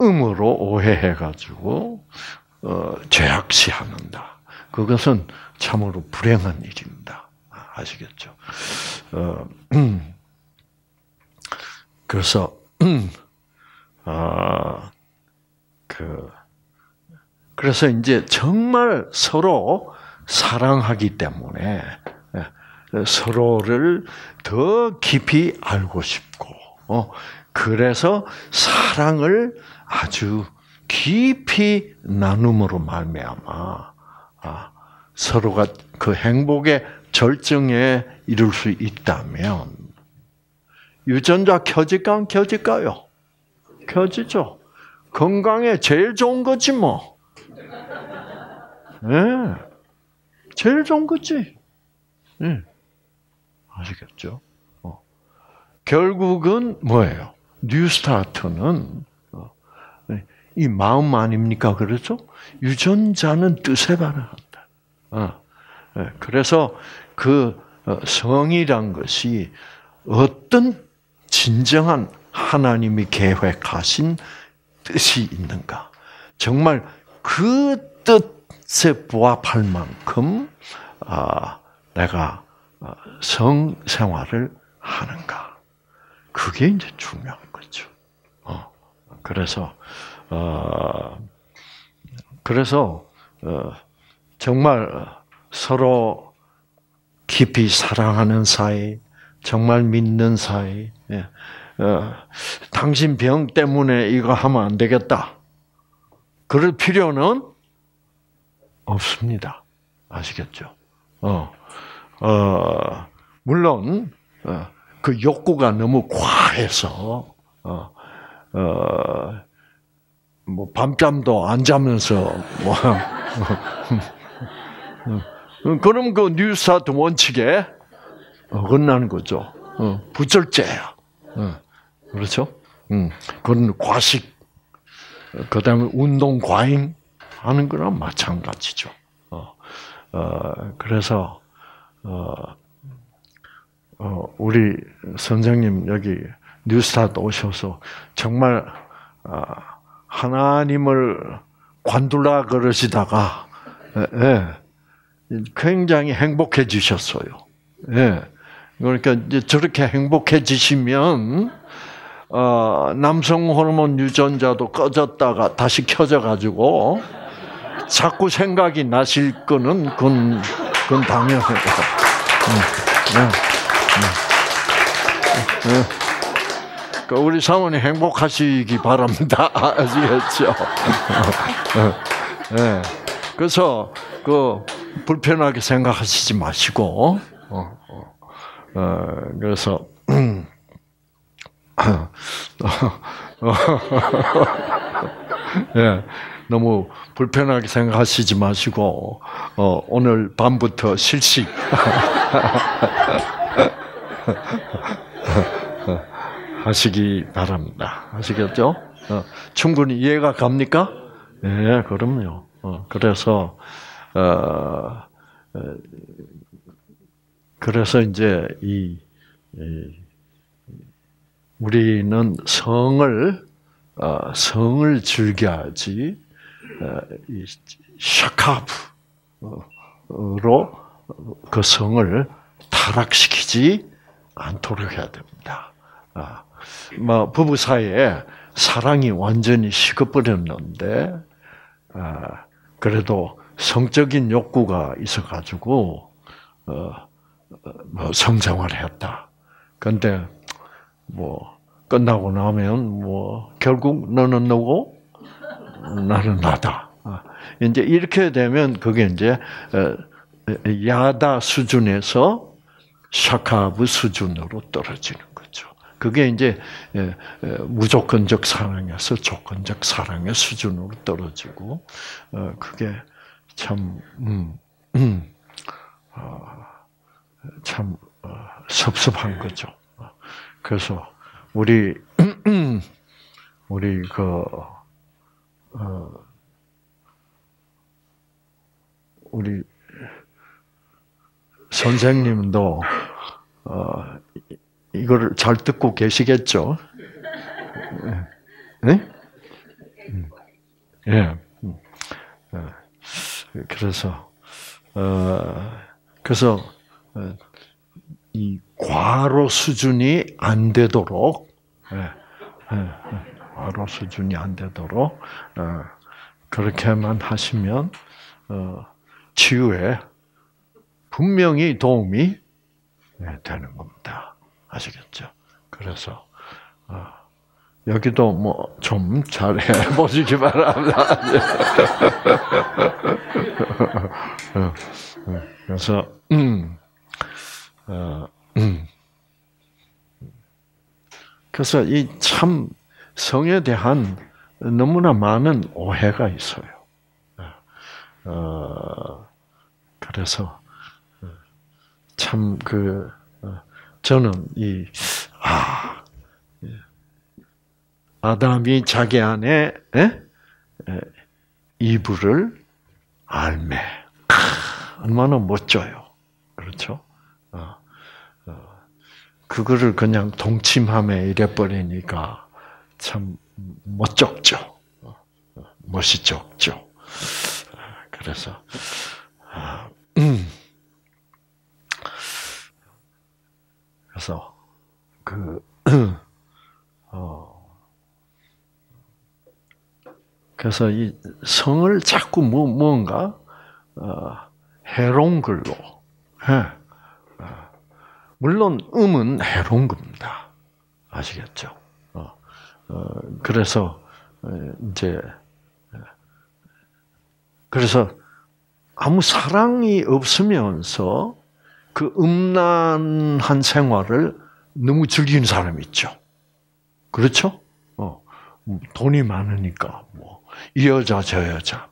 음으로 오해해 가지고 어, 죄악시하는다. 그것은 참으로 불행한 일입니다. 아시겠죠? 그래서 아, 그 그래서 이제 정말 서로 사랑하기 때문에 예, 서로를 더 깊이 알고 싶고, 어, 그래서 사랑을 아주 깊이 나눔으로 말미암아 아, 서로가 그 행복의 절정에 이룰 수 있다면 유전자 켜질까 안 켜질까요? 켜지죠. 건강에 제일 좋은 거지 뭐. 네. 제일 좋은 거지. 네. 아시겠죠? 어. 결국은 뭐예요? 뉴스타트는 어. 네. 이 마음 아닙니까? 그렇죠? 유전자는 뜻에 반응한다. 어. 네. 그래서 그 어, 성이란 것이 어떤 진정한 하나님이 계획하신 뜻이 있는가? 정말 그 뜻에 부합할 만큼 아, 내가 어, 성 생활을 하는가? 그게 이제 중요한 거죠. 어, 그래서 어, 그래서 어, 정말 서로 깊이 사랑하는 사이, 정말 믿는 사이. 예. 어, 당신 병 때문에 이거 하면 안 되겠다. 그럴 필요는 없습니다. 아시겠죠? 어, 어, 물론, 어, 그 욕구가 너무 과해서, 어, 어, 뭐, 밤잠도 안 자면서, 뭐, 그럼 그 뉴스타트 원칙에 어긋나는 거죠. 어, 부절제야. 어, 그렇죠? 음, 그건 과식, 그 다음에 운동 과잉 하는 거랑 마찬가지죠. 어, 어 그래서 어, 어, 우리 선생님 여기 뉴스타트 오셔서 정말 어, 하나님을 관둘라 그러시다가 예, 예, 굉장히 행복해지셨어요. 예. 그러니까 이제 저렇게 행복해지시면 어, 남성 호르몬 유전자도 꺼졌다가 다시 켜져 가지고 자꾸 생각이 나실 거는 그건, 당연해요. 음, 네, 네, 네. 그 우리 사모님 행복하시기 바랍니다. 아시겠죠? 네. 그래서 그 불편하게 생각하시지 마시고 어, 어, 어 그래서 예, 너무 불편하게 생각하시지 마시고 어, 오늘 밤부터 실식 하시기 바랍니다. 아시겠죠? 어, 충분히 이해가 갑니까? 네, 그럼요. 어, 그래서 어, 어, 그래서 이제 이, 이 우리는 성을 어, 성을 즐겨야지 어, 이 샤카브로 그 성을 타락시키지 않도록 해야 됩니다. 아, 뭐 부부 사이에 사랑이 완전히 식어버렸는데 아, 그래도 성적인 욕구가 있어가지고 어, 뭐 성생활했다. 근데 뭐 끝나고 나면 뭐 결국 너는 너고 나는 나다. 아, 이제 이렇게 되면 그게 이제 야다 수준에서 샤카브 수준으로 떨어지는 거죠. 그게 이제 무조건적 사랑에서 조건적 사랑의 수준으로 떨어지고 어, 그게 참 음, 음, 어, 참 어, 섭섭한 거죠. 그래서 우리 우리 그 어, 우리 선생님도 어, 이거를 잘 듣고 계시겠죠? 네? 예. 네. 그래서 어, 그래서 어, 이 과로 수준이 안 되도록 예, 예, 예, 과로 수준이 안 되도록 어, 그렇게만 하시면 어, 치유에 분명히 도움이 되는 겁니다. 아시겠죠? 그래서 어, 여기도 뭐 좀 잘해 보시기 바랍니다. 그래서 음. 어, 음. 그래서 이 참 성에 대한 너무나 많은 오해가 있어요. 어, 그래서 참그 어, 저는 이 아, 예. 아담이 자기 안에 에? 에, 이불을 알매 얼마나 멋져요. 그렇죠? 어. 그거를 그냥 동침함에 이래버리니까 참 멋쩍죠. 멋이 적죠. 그래서, 음. 그래서, 그, 어, 그래서 이 성을 자꾸 뭐, 뭔가, 어, 해로운 글로, 예. 물론 음은 해로운 겁니다. 아시겠죠? 어, 어, 그래서 이제 그래서 아무 사랑이 없으면서 그 음란한 생활을 너무 즐기는 사람이 있죠. 그렇죠? 어, 돈이 많으니까 뭐 이 여자 저 여자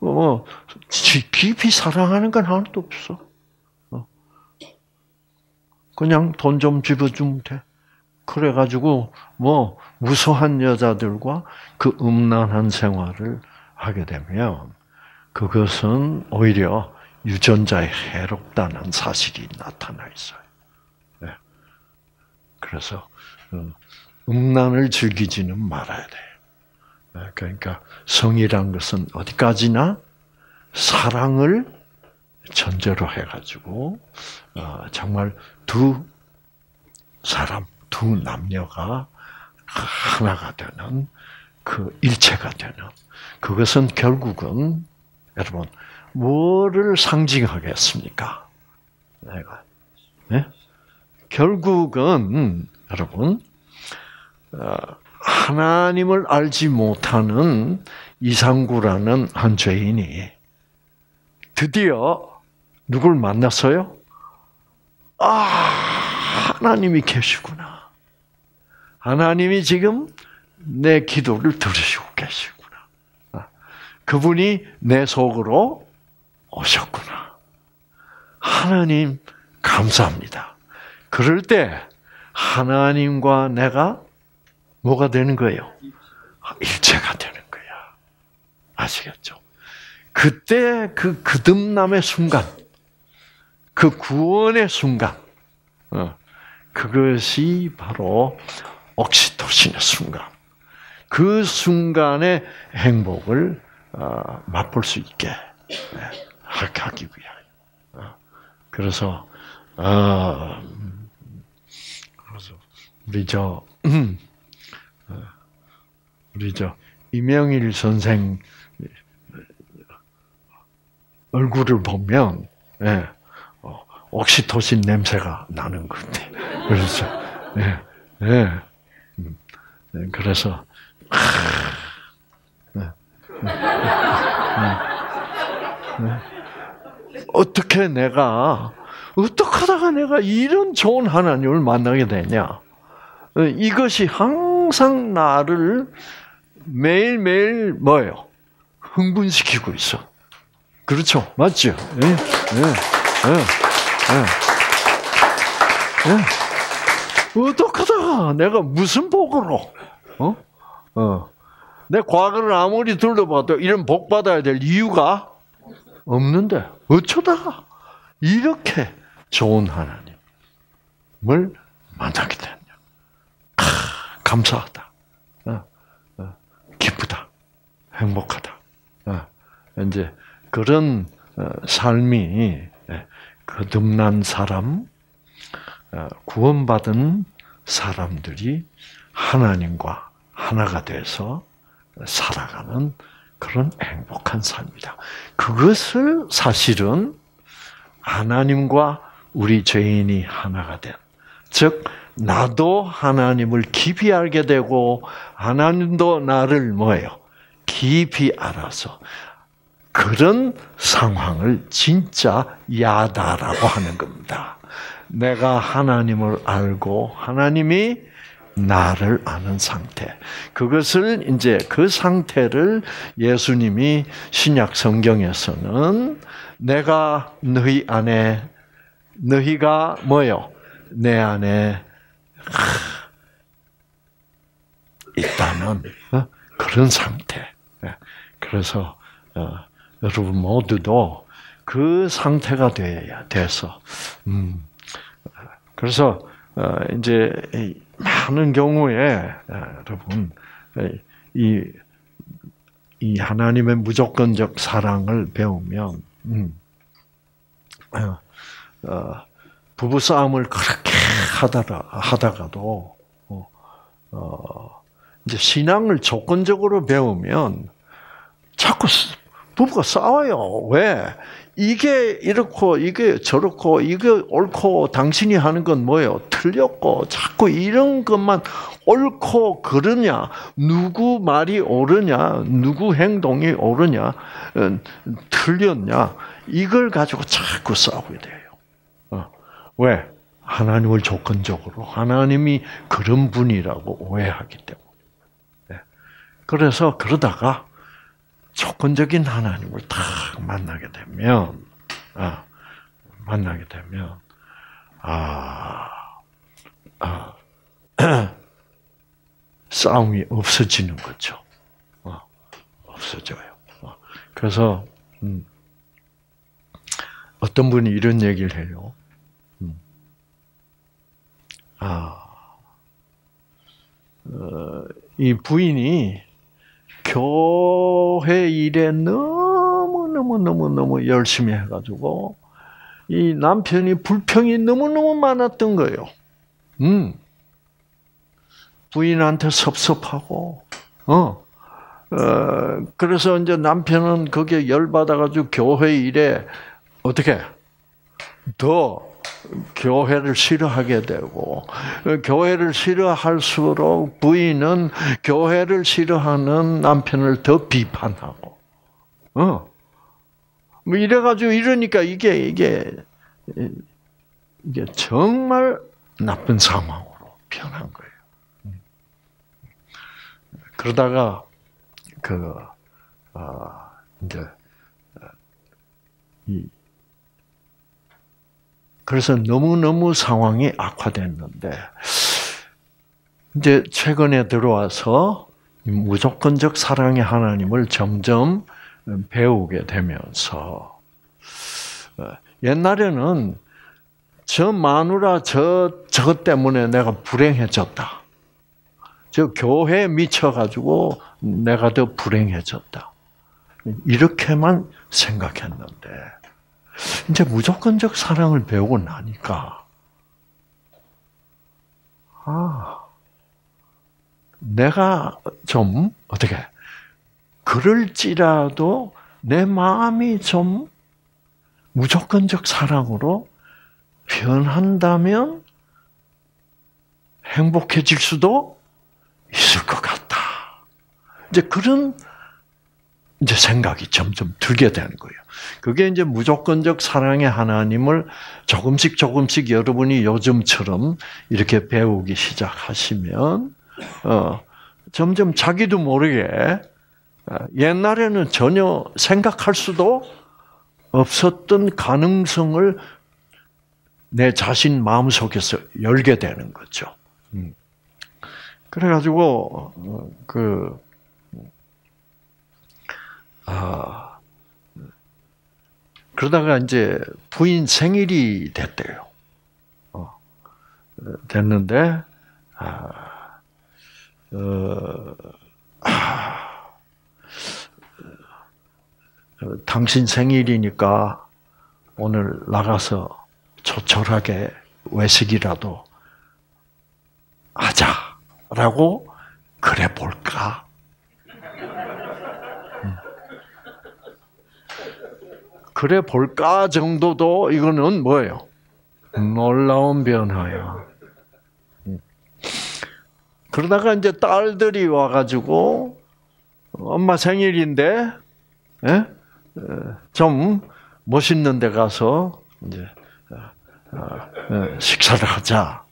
어, 깊이 사랑하는 건 하나도 없어. 그냥 돈 좀 집어주면 돼. 그래가지고 뭐 무수한 여자들과 그 음란한 생활을 하게 되면 그것은 오히려 유전자에 해롭다는 사실이 나타나 있어요. 네. 그래서 어, 음란을 즐기지는 말아야 돼. 네. 그러니까 성이란 것은 어디까지나 사랑을 전제로 해가지고 어, 정말 두 사람, 두 남녀가 하나가 되는 그 일체가 되는 그것은 결국은 여러분 뭐를 상징하겠습니까? 내가 네? 결국은 여러분 어, 하나님을 알지 못하는 이상구라는 한 죄인이 드디어 누굴 만났어요? 아, 하나님이 계시구나. 하나님이 지금 내 기도를 들으시고 계시구나. 아, 그분이 내 속으로 오셨구나. 하나님, 감사합니다. 그럴 때, 하나님과 내가 뭐가 되는 거예요? 일체가 되는 거야. 아시겠죠? 그때 그 그듭남의 순간, 그 구원의 순간, 어, 그것이 바로 옥시토신의 순간. 그 순간의 행복을 어, 맛볼 수 있게 네, 하기 위하여. 어, 그래서 그래서 우리 저 우리 저 이명일 선생 얼굴을 보면 예, 어, 옥시토신 냄새가 나는 것 같아. 그래서 예, 예. 음, 네, 그래서 네, 네, 어떻게 내가 어떻게 하다가 내가 이런 좋은 하나님을 만나게 되냐? 어, 이것이 항상 나를 매일매일 뭐예요? 흥분시키고 있어. 그렇죠. 맞죠? 예, 예, 예, 예. 예. 어떡하다. 내가 무슨 복으로, 어? 어. 내 과거를 아무리 둘러봐도 이런 복 받아야 될 이유가 없는데, 어쩌다가 이렇게 좋은 하나님을 만나게 됐냐. 아, 감사하다. 어, 어, 기쁘다. 행복하다. 어, 이제, 그런 어, 삶이 예, 거듭난 사람, 어, 구원받은 사람들이 하나님과 하나가 돼서 살아가는 그런 행복한 삶이다. 그것을 사실은 하나님과 우리 죄인이 하나가 된, 즉, 나도 하나님을 깊이 알게 되고, 하나님도 나를 뭐예요? 깊이 알아서 그런 상황을 진짜 야다라고 하는 겁니다. 내가 하나님을 알고 하나님이 나를 아는 상태. 그것을 이제 그 상태를 예수님이 신약 성경에서는 내가 너희 안에 너희가 뭐요? 내 안에 있다는 어? 그런 상태. 예. 그래서 어, 여러분 모두도 그 상태가 돼야 돼서 음. 그래서 어, 이제 많은 경우에 어, 여러분 이, 이 하나님의 무조건적 사랑을 배우면 음, 어, 부부 싸움을 그렇게 하다가 하다가도 어, 어, 이제 신앙을 조건적으로 배우면 자꾸 부부가 싸워요. 왜? 이게 이렇고 이게 저렇고 이게 옳고 당신이 하는 건 뭐예요? 틀렸고 자꾸 이런 것만 옳고 그러냐? 누구 말이 옳으냐? 누구 행동이 옳으냐? 어, 틀렸냐? 이걸 가지고 자꾸 싸우게 돼요. 어. 왜? 하나님을 조건적으로 하나님이 그런 분이라고 오해하기 때문에. 네. 그래서 그러다가 조건적인 하나님을 딱 만나게 되면, 아, 만나게 되면, 아, 아, 싸움이 없어지는 거죠. 어, 없어져요. 어, 그래서 음, 어떤 분이 이런 얘기를 해요. 음, 아, 어, 이 부인이 교회 일에 너무 너무 너무 너무 열심히 해가지고 이 남편이 불평이 너무 너무 많았던 거예요. 음. 부인한테 섭섭하고, 어, 어, 그래서 이제 남편은 거기에 열받아가지고 교회 일에 어떻게 더 교회를 싫어하게 되고 교회를 싫어할수록 부인은 교회를 싫어하는 남편을 더 비판하고 어. 뭐 이래 가지고 이러니까 이게 이게 이게 정말 나쁜 상황으로 변한 거예요. 그러다가 그 아, 이제 이 그래서 너무너무 상황이 악화됐는데, 이제 최근에 들어와서 무조건적 사랑의 하나님을 점점 배우게 되면서, 어, 옛날에는 저 마누라 저, 저 때문에 내가 불행해졌다. 저 교회에 미쳐가지고 내가 더 불행해졌다. 이렇게만 생각했는데, 이제 무조건적 사랑을 배우고 나니까, 아, 내가 좀, 어떻게, 그럴지라도 내 마음이 좀 무조건적 사랑으로 변한다면 행복해질 수도 있을 것 같다. 이제 그런 이제 생각이 점점 들게 되는 거예요. 그게 이제 무조건적 사랑의 하나님을 조금씩 조금씩 여러분이 요즘처럼 이렇게 배우기 시작하시면 어, 점점 자기도 모르게 어, 옛날에는 전혀 생각할 수도 없었던 가능성을 내 자신 마음 속에서 열게 되는 거죠. 음. 그래가지고 어, 그 아, 그러다가 이제 부인 생일이 됐대요. 어, 됐는데, 아, 어, 아, 어, 당신 생일이니까 오늘 나가서 조촐하게 외식이라도 하자라고 그래 볼까? 그래 볼까 정도도 이거는 뭐예요? 놀라운 변화야. 그러다가 이제 딸들이 와가지고 엄마 생일인데 예? 좀 멋있는 데 가서 이제 식사를 하자.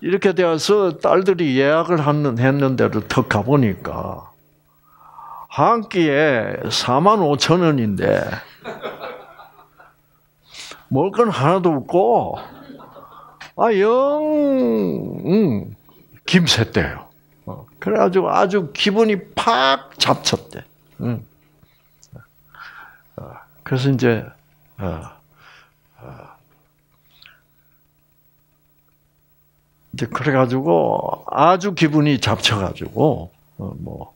이렇게 되어서 딸들이 예약을 했는 데로 턱 가보니까 한 끼에 4만 5천 원인데 먹을 건 하나도 없고, 아, 영, 음, 김새대요. 어, 그래가지고 아주 기분이 팍 잡쳤대. 음. 어, 그래서 이제, 어, 어, 이제 그래가지고 아주 기분이 잡쳐가지고, 어, 뭐,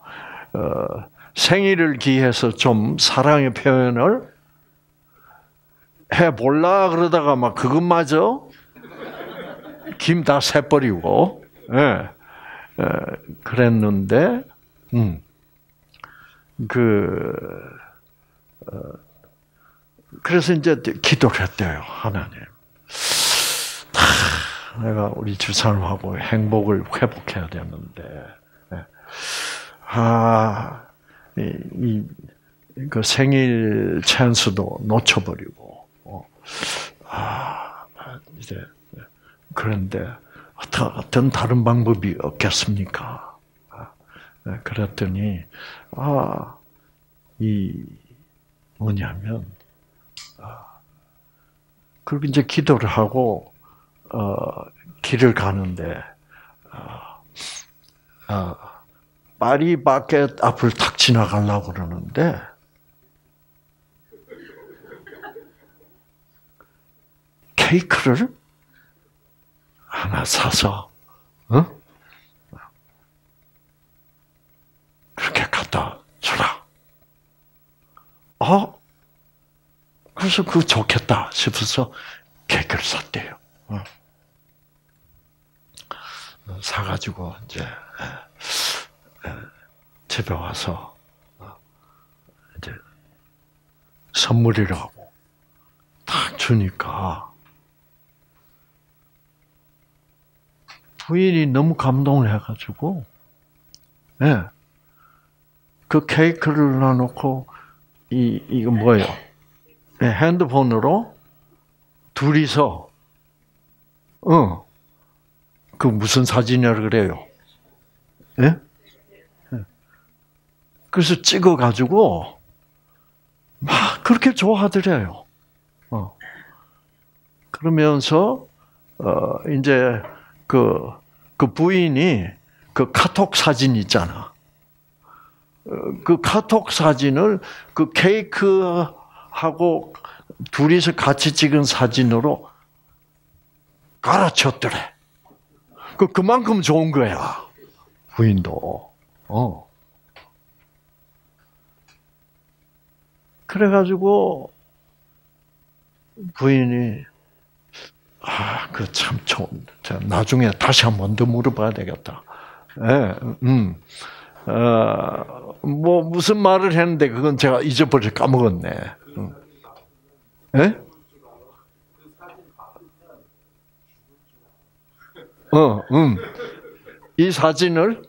어, 생일을 기해서 좀 사랑의 표현을 해 볼라 그러다가 막 그것마저 김 다 새버리고, 예, 예, 그랬는데, 음, 그, 어, 그래서 이제 기도를 했대요, 하나님. 하, 내가 우리 주사님하고 행복을 회복해야 되는데, 예. 아, 이, 이, 그 생일 찬스도 놓쳐버리고, 아, 이제 그런데 어떤, 어떤 다른 방법이 없겠습니까? 아, 네, 그랬더니 아, 이 뭐냐면 아, 그리고 이제 기도를 하고 어, 길을 가는데 어, 어, 파리 바켓 앞을 탁 지나가려고 그러는데 케이크를 하나 사서 어? 그렇게 갖다 주라. 어? 그래서 그 좋겠다 싶어서 케이크를 샀대요. 어. 사가지고 이제 집에 와서 어, 이제 선물이라고 딱 주니까 부인이 너무 감동을 해가지고 예. 그 케이크를 놔놓고 이 이거 뭐예요? 네, 핸드폰으로 둘이서 어. 그 무슨 사진이라 그래요? 예? 예? 그래서 찍어 가지고 막 그렇게 좋아하더래요. 어. 그러면서 어 이제 그그 그 부인이 그 카톡 사진 있잖아. 어, 그 카톡 사진을 그 케이크하고 둘이서 같이 찍은 사진으로 깔아쳤더래. 그 그만큼 좋은 거야. 부인도. 어. 그래가지고 부인이 아, 그 참 좋은. 나중에 다시 한 번 더 물어봐야 되겠다. 예, 음. 어, 뭐 무슨 말을 했는데 그건 제가 잊어버려 까먹었네. 음. 예? 어, 음. 이 사진을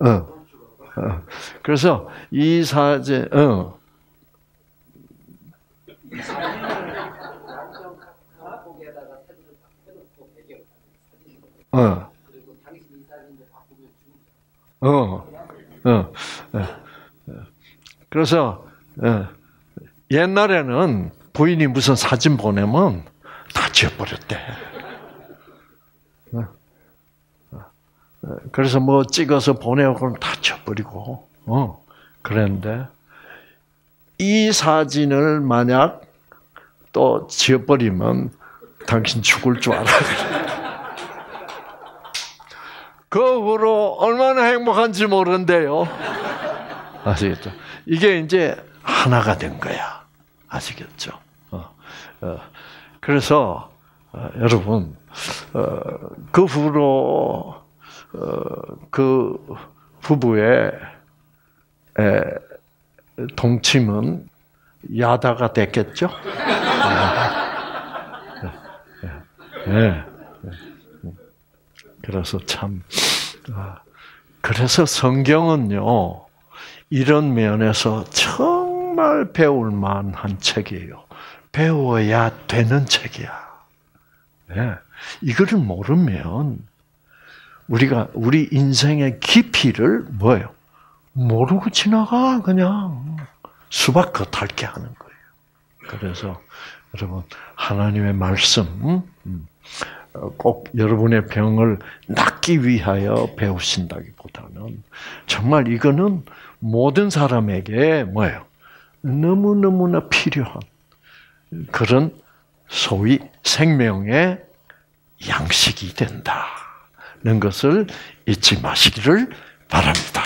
어, 어. 그래서 이 사진 어. 어. 어, 어, 어. 그래서 어. 옛날에는 부인이 무슨 사진 보내면 다 지워버렸대. 어. 어. 그래서 뭐 찍어서 보내고 다 지워버리고, 어, 그랬는데, 이 사진을 만약 또 지워버리면 당신 죽을 줄 알아. 그 후로 얼마나 행복한지 모르는데요. 아시겠죠? 이게 이제 하나가 된 거야. 아시겠죠? 어, 어, 그래서 어, 여러분 어, 그 후로 어, 그 부부의 에, 동침은 야다가 됐겠죠? 네. 네. 그래서 참 아, 그래서 성경은요 이런 면에서 정말 배울 만한 책이에요. 배워야 되는 책이야. 네. 이거를 모르면 우리가 우리 인생의 깊이를 뭐예요? 모르고 지나가 그냥 수박 겉핥게 하는 거예요. 그래서 여러분 하나님의 말씀 음, 꼭 여러분의 병을 낫기 위하여 배우신다기보다는 정말 이거는 모든 사람에게 뭐예요? 너무너무나 필요한 그런 소위 생명의 양식이 된다는 것을 잊지 마시기를 바랍니다.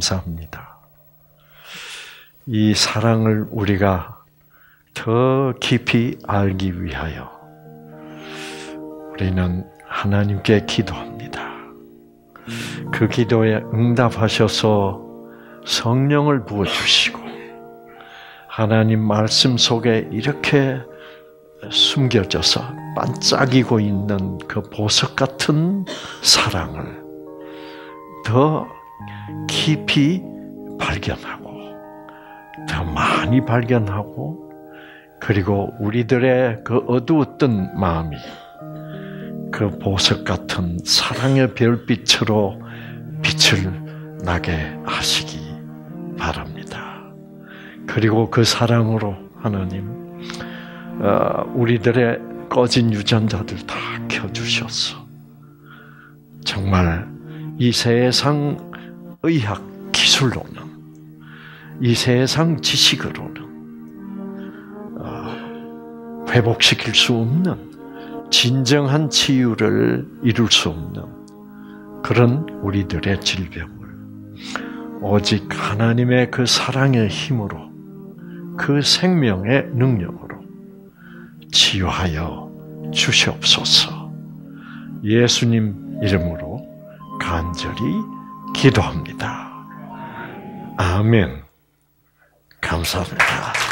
감사합니다. 이 사랑을 우리가 더 깊이 알기 위하여 우리는 하나님께 기도합니다. 그 기도에 응답하셔서 성령을 부어주시고 하나님 말씀 속에 이렇게 숨겨져서 반짝이고 있는 그 보석 같은 사랑을 더 깊이 발견하고 더 많이 발견하고 그리고 우리들의 그 어두웠던 마음이 그 보석 같은 사랑의 별빛으로 빛을 나게 하시기 바랍니다. 그리고 그 사랑으로 하나님 어, 우리들의 꺼진 유전자들 다 켜주셔서 정말 이 세상 의학 기술로는 이 세상 지식으로는 어, 회복시킬 수 없는 진정한 치유를 이룰 수 없는 그런 우리들의 질병을 오직 하나님의 그 사랑의 힘으로 그 생명의 능력으로 치유하여 주시옵소서. 예수님 이름으로 간절히 기도합니다. 아멘. 감사합니다.